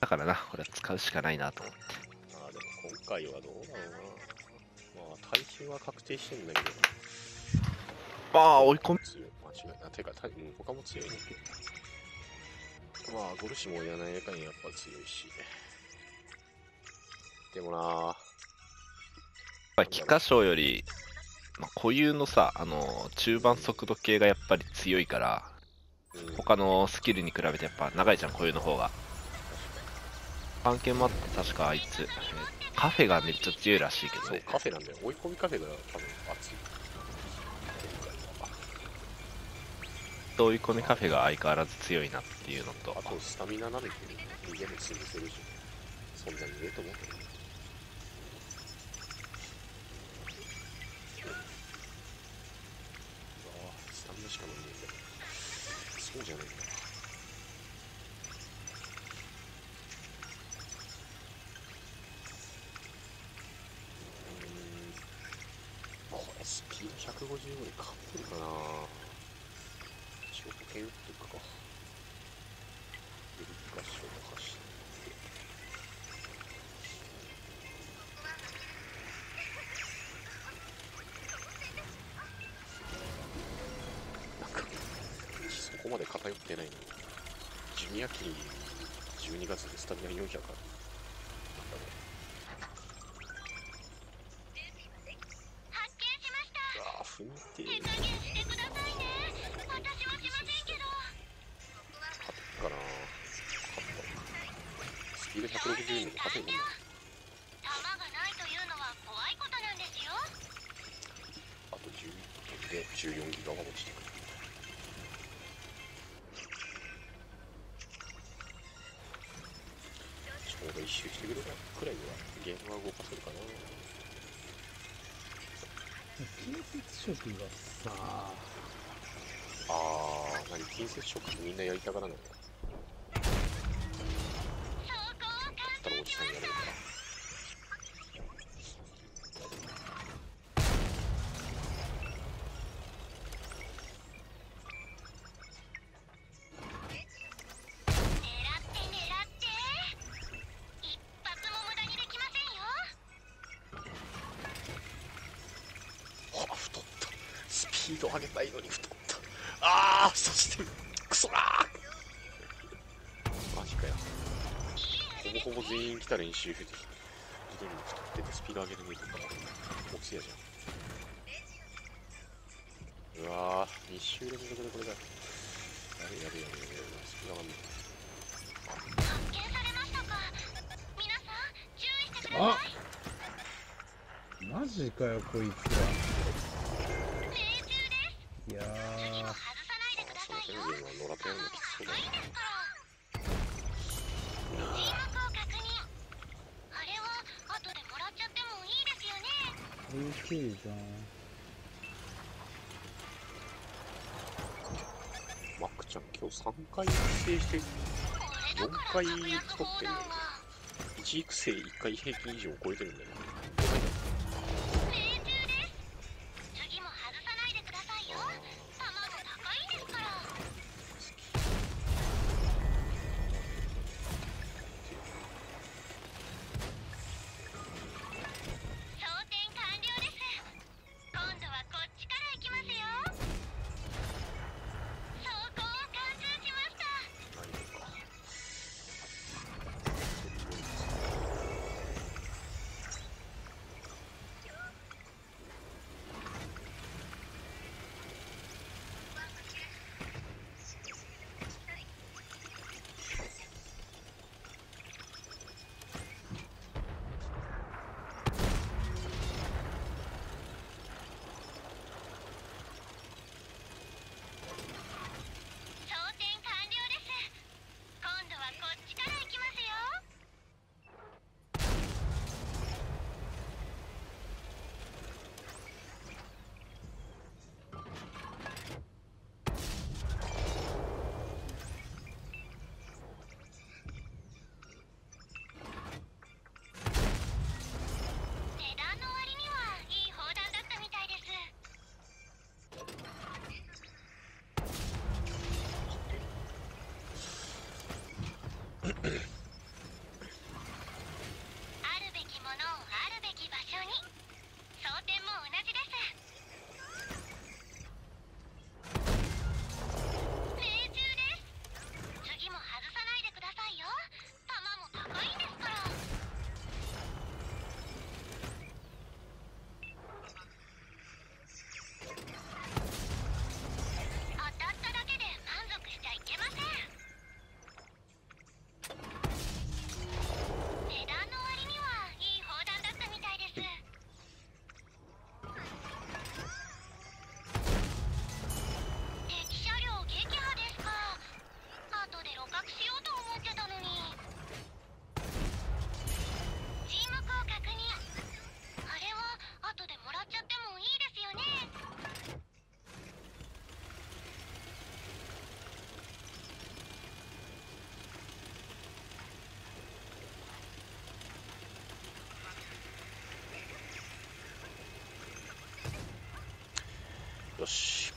だからな、これは使うしかないなと思って。まあでも今回はどうだろうな。まあ対戦は確定してんだけど。まあ、追い込み。強い。間違いない。てか、たうん、他も強いね。まあ、ゴルシもやらないかにやっぱ強いし。でもなやっぱり菊花賞より、まあ、固有のさ、あの、中盤速度系がやっぱり強いから、うん、他のスキルに比べてやっぱ長いじゃん、固有の方が。関係もあって、確かあいつ、えーカフェがめっちゃ強いらしいけどそうね、。カフェなんだよ。追い込みカフェが多分熱い。追い込みカフェが相変わらず強いなっていうのとあ、と、スタミナなめて逃げも潰せるし、そんなに上と思うけど。うわぁ、スタミナしかないんだよ。そうじゃないんだ。150ぐらいかってるかな消火系打っていくかエリカ消火走ってなんかそこまで偏ってないのジュニア期12月でスタミナ400ある160でも勝てるもんな。弾がないというのは怖いことなんですよあと10で14ギガが落ちてくる。ちょうど一周してくればくらいはゲームは動かせるかな。近接触がさあー、何近接触みんなやりたがらないの走スピード上げたいのに太った。あー、そして、クソラほぼほぼ全員来た練習で、腕に太っててスピード上げるのにとったら、おつやじゃん。うわー、2周連続でこれだ。やべやべやべやべやべ、スピード上がんない。発見されましたか皆さん注意してくだあマジかよこいつらいやー外さないでくだそいよペンギンは野良ペンのきつそう。ですから人脈を確認あれは後でもらっちゃってもいいですよね美味しいじゃんマックちゃん、今日3回育成して、4回取ってる。1育成1回平均以上超えてるんだよ。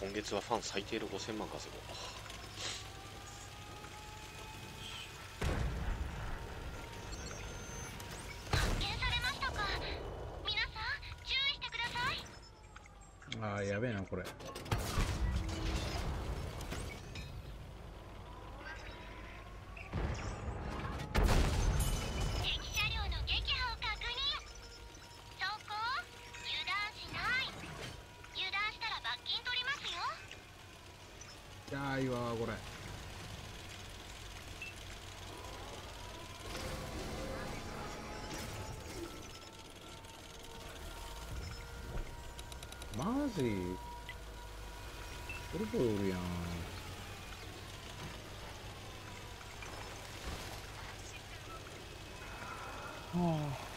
今月はファン最低で5000万稼ごう。発見されましたか。皆さん注意してください。ああやべえなこれいやーいいわこれ。マジ？ポルポルおるやん。はあ。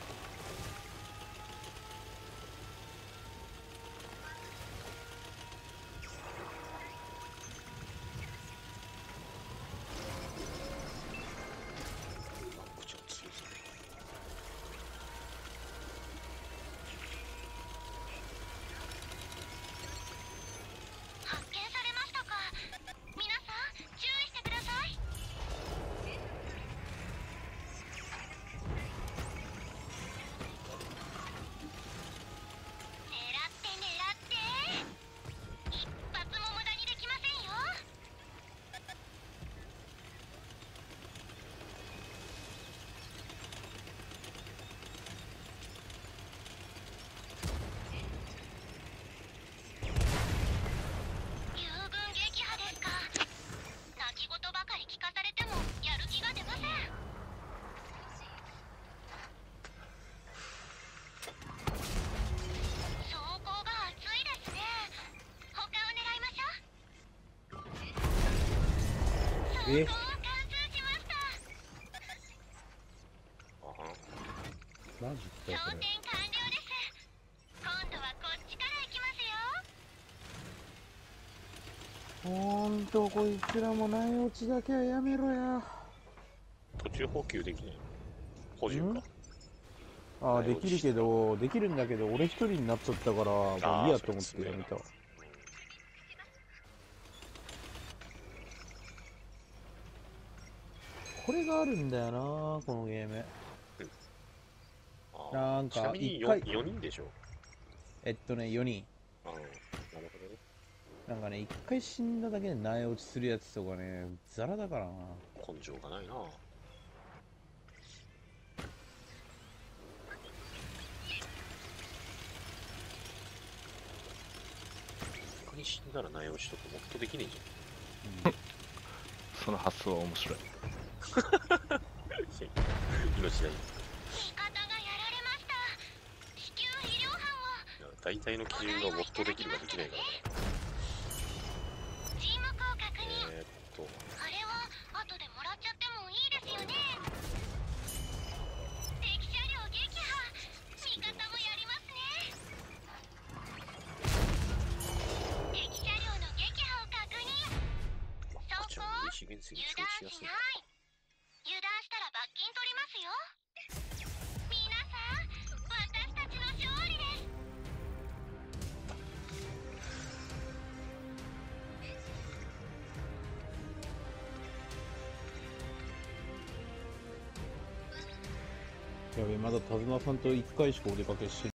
え？マジ装かこれ填完了です今度はこっちから行きますよ。ほんとこいつらも内落ちだけはやめろや。途中補給できない補充か？ああできるけどできるんだけど俺一人になっちゃったからもういいやと思ってやめたこれがあるんだよなこのゲーム。あー。なんかちなみに一回 4, 人でしょ？えっとね4人。なるほどね。なんかね一回死んだだけで内落ちするやつとかねザラだからな。根性がないな。他に死んだら内容しとくもっとできねえじ その発想は面白い。ゃん 命ない味 方がやられました。至急医療班を。大体の基準がもっとできるかできないからなやべまだ手綱さんと1回しかお出かけして